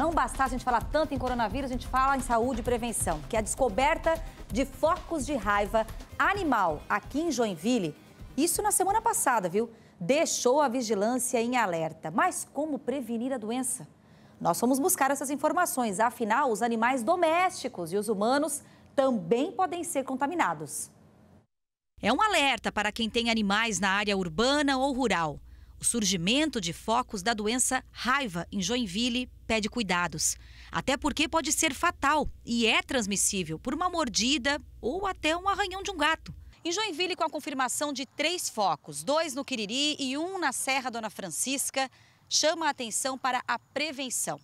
Não bastasse a gente falar tanto em coronavírus, a gente fala em saúde e prevenção, que é a descoberta de focos de raiva animal aqui em Joinville, isso na semana passada, viu? Deixou a vigilância em alerta. Mas como prevenir a doença? Nós fomos buscar essas informações, afinal, os animais domésticos e os humanos também podem ser contaminados. É um alerta para quem tem animais na área urbana ou rural. O surgimento de focos da doença raiva em Joinville pede cuidados. Até porque pode ser fatal e é transmissível por uma mordida ou até um arranhão de um gato. Em Joinville, com a confirmação de três focos, dois no Quiriri e um na Serra Dona Francisca, chama a atenção para a prevenção.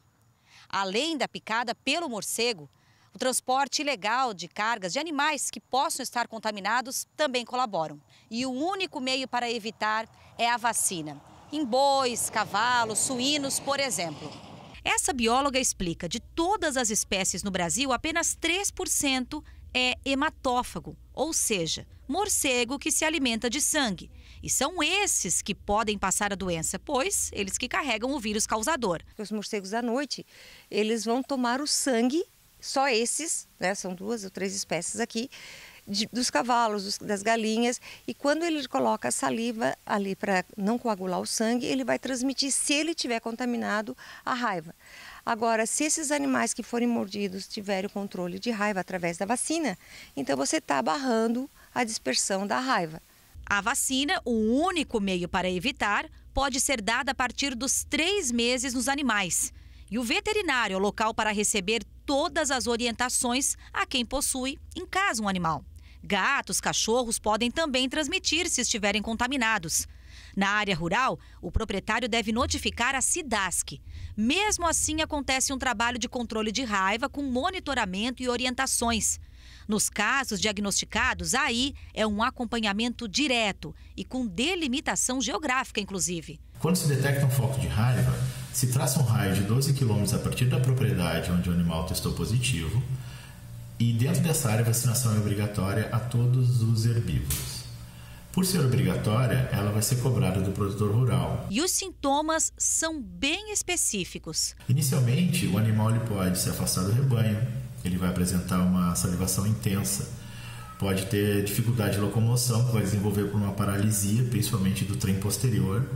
Além da picada pelo morcego, o transporte ilegal de cargas de animais que possam estar contaminados também colaboram. E o único meio para evitar é a vacina em bois, cavalos, suínos, por exemplo. Essa bióloga explica: de todas as espécies no Brasil, apenas 3% é hematófago, ou seja, morcego que se alimenta de sangue. E são esses que podem passar a doença, pois eles que carregam o vírus causador. Os morcegos à noite, eles vão tomar o sangue, só esses, né, são duas ou três espécies aqui, de, dos cavalos, dos, das galinhas, e quando ele coloca a saliva ali para não coagular o sangue, ele vai transmitir, se ele tiver contaminado, a raiva. Agora, se esses animais que forem mordidos tiverem o controle de raiva através da vacina, então você está barrando a dispersão da raiva. A vacina, o único meio para evitar, pode ser dada a partir dos três meses nos animais. E o veterinário o local para receber todas as orientações a quem possui em casa um animal. Gatos, cachorros podem também transmitir se estiverem contaminados. Na área rural, o proprietário deve notificar a SIDASC. Mesmo assim, acontece um trabalho de controle de raiva com monitoramento e orientações. Nos casos diagnosticados, aí é um acompanhamento direto e com delimitação geográfica, inclusive. Quando se detecta um foco de raiva, se traça um raio de 12 quilômetros a partir da propriedade onde o animal testou positivo e dentro dessa área, a vacinação é obrigatória a todos os herbívoros. Por ser obrigatória, ela vai ser cobrada do produtor rural. E os sintomas são bem específicos. Inicialmente, o animal ele pode se afastar do rebanho, ele vai apresentar uma salivação intensa, pode ter dificuldade de locomoção, que vai desenvolver por uma paralisia, principalmente do trem posterior,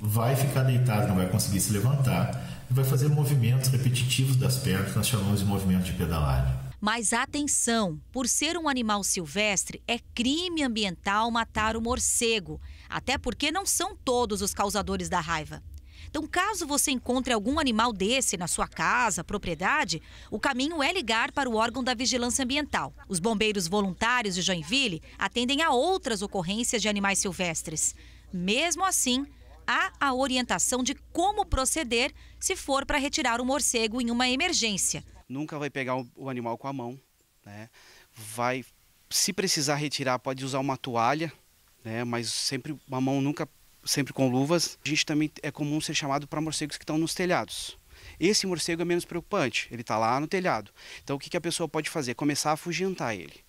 vai ficar deitado, não vai conseguir se levantar e vai fazer movimentos repetitivos das pernas, nós chamamos de movimento de pedalagem. Mas atenção, por ser um animal silvestre, é crime ambiental matar o morcego, até porque não são todos os causadores da raiva. Então, caso você encontre algum animal desse na sua casa, propriedade, o caminho é ligar para o órgão da Vigilância Ambiental. Os bombeiros voluntários de Joinville atendem a outras ocorrências de animais silvestres. Mesmo assim, há a orientação de como proceder se for para retirar o morcego em uma emergência nunca vai pegar o animal com a mão, né? Vai, se precisar retirar, pode usar uma toalha, né? Mas sempre uma mão nunca, sempre com luvas. A gente também é comum ser chamado para morcegos que estão nos telhados. Esse morcego é menos preocupante, ele está lá no telhado. Então o que, que a pessoa pode fazer? Começar a afugentar ele.